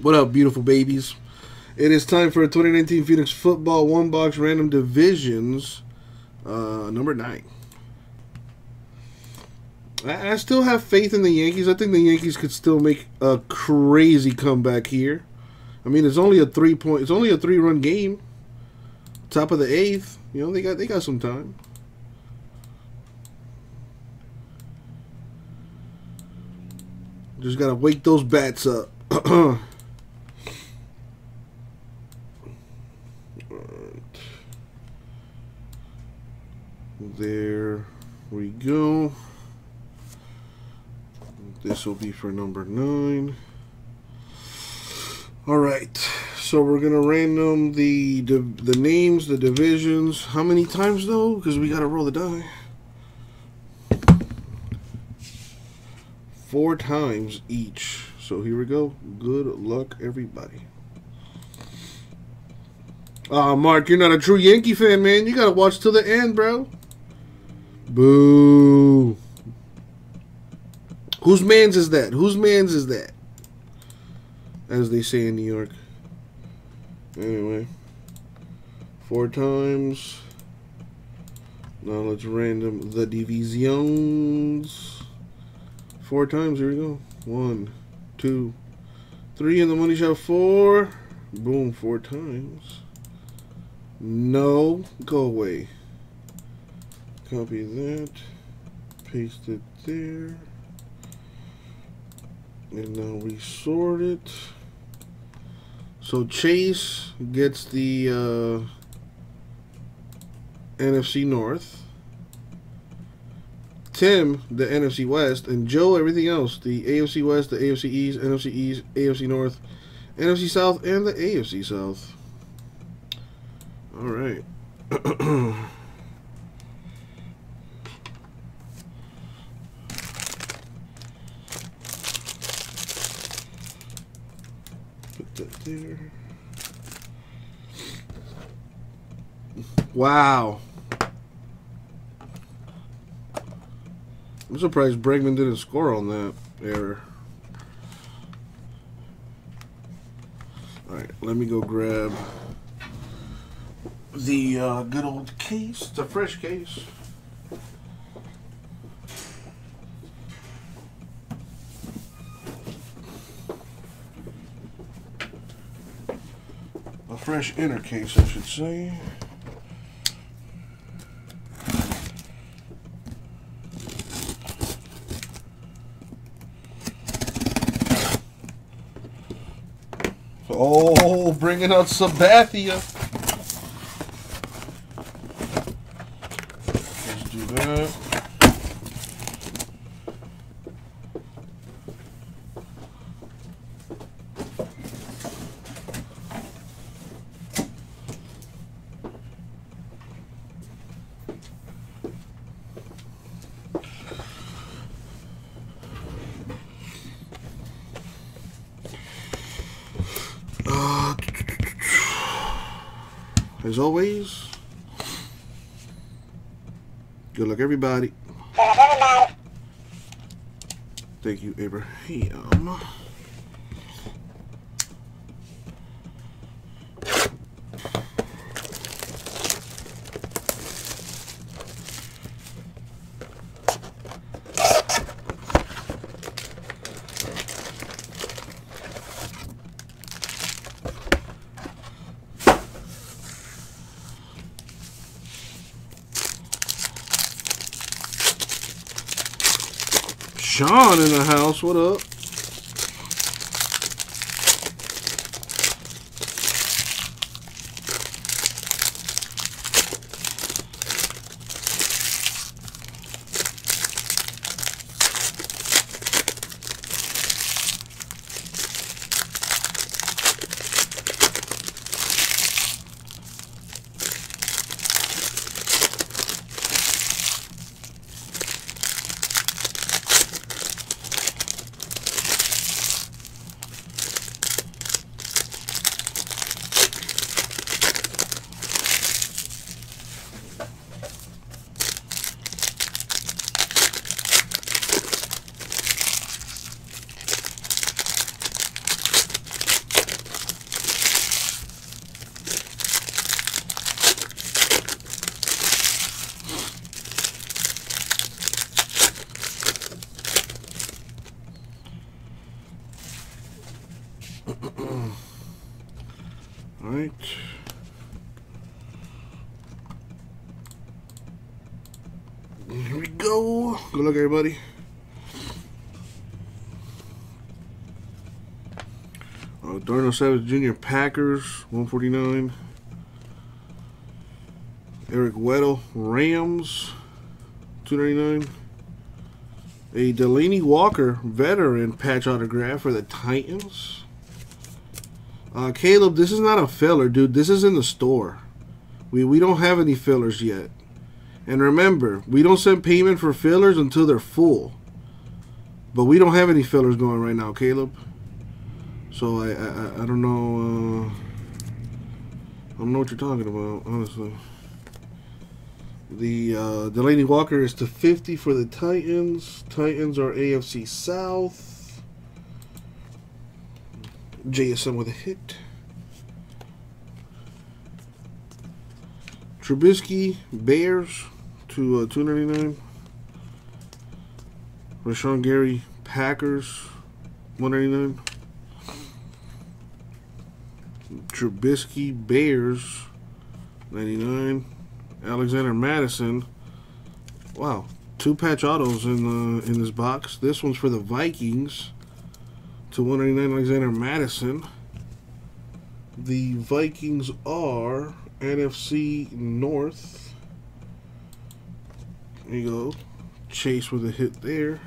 What up, beautiful babies? It is time for a 2019 Phoenix Football One Box Random Divisions, uh, number nine. I, I still have faith in the Yankees. I think the Yankees could still make a crazy comeback here. I mean, it's only a three point. It's only a three run game. Top of the eighth. You know, they got they got some time. Just gotta wake those bats up. There we go. This will be for number nine. All right, so we're gonna random the the names, the divisions. How many times though? Because we gotta roll the die. Four times each. So here we go. Good luck, everybody. Ah, Mark, you're not a true Yankee fan, man. You gotta watch till the end, bro. Boo. Whose man's is that? Whose man's is that? As they say in New York. Anyway. Four times. Now let's random the divisions. Four times. Here we go. One, two, three in the money shot. Four. Boom. Four times. No. Go away. Copy that. Paste it there. And now we sort it. So Chase gets the uh, NFC North. Tim, the NFC West, and Joe, everything else. The AFC West, the AFC East, NFC East, AFC North, NFC South, and the AFC South. All right. Put that there. Wow. I'm surprised Bregman didn't score on that error. Alright, let me go grab the uh, good old case. It's a fresh case. A fresh inner case, I should say. Oh, bringing out Sabathia. Let's do that. Uh, as always, good luck, everybody. Thank you, Abraham. Sean in the house. What up? Here we go. Good luck, everybody. Uh, Darnell Savage Jr. Packers, 149. Eric Weddle, Rams, 299. A Delanie Walker, veteran patch autograph for the Titans. Uh, Caleb, this is not a filler, dude. This is in the store. We, we don't have any fillers yet. And remember, we don't send payment for fillers until they're full. But we don't have any fillers going right now, Caleb. So I I, I don't know. Uh, I don't know what you're talking about, honestly. The uh, Delanie Walker is to 50 for the Titans. Titans are AFC South. JSN with a hit. Trubisky, Bears to uh, 299. Rashan Gary, Packers, 199. Trubisky, Bears, 99. Alexander Mattison. Wow, two patch autos in the in this box. This one's for the Vikings. To 199 Alexander Mattison. The Vikings are NFC North. There you go. Chase with a hit there.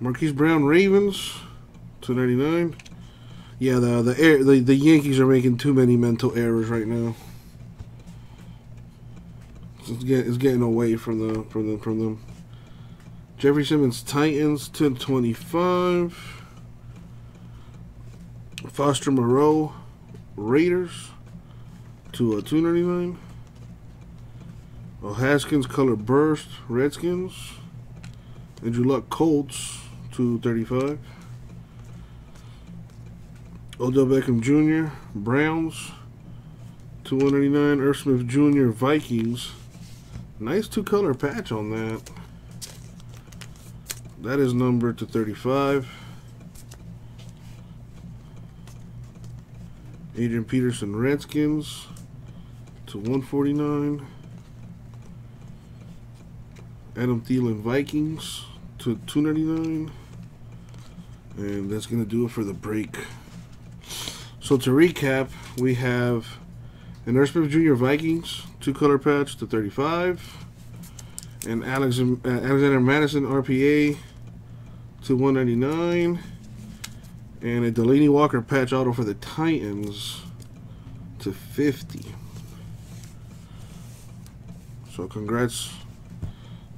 Marquise Brown Ravens, 299. Yeah, the the, air, the the Yankees are making too many mental errors right now. It's, get, it's getting away from the from the from them. Jeffrey Simmons Titans 1025. Foster Moreau Raiders to a 299. Oh, uh, Haskins Color Burst Redskins. Andrew Luck Colts 235. Odell Beckham Jr. Browns 299. Irv Smith Jr. Vikings. Nice two color patch on that. That is number to 35. Adrian Peterson Redskins to 149. Adam Thielen Vikings to 299. And that's going to do it for the break. So to recap, we have an Irv Jr. Vikings, two color patch to 35. And uh, Alexander Mattison, RPA to 199. And a Delanie Walker patch auto for the Titans to 50. So congrats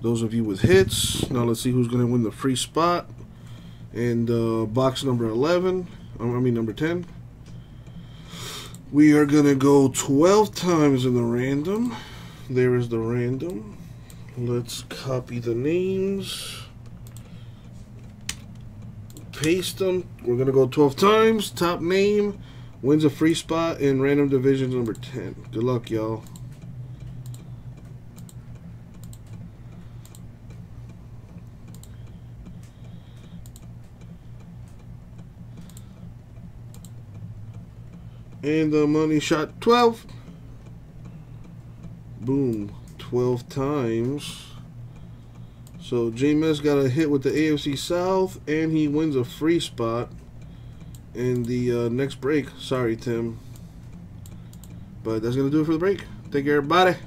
those of you with hits. Now let's see who's going to win the free spot. And uh, box number 11, I mean number 10. We are going to go 12 times in the random. There is the random. Let's copy the names. Paste them. We're going to go 12 times. Top name wins a free spot in random division number 10. Good luck, y'all. And the money shot 12. Boom. 12 times. So Jameis got a hit with the AFC South, and he wins a free spot in the uh, next break. Sorry, Tim. But that's going to do it for the break. Take care, everybody.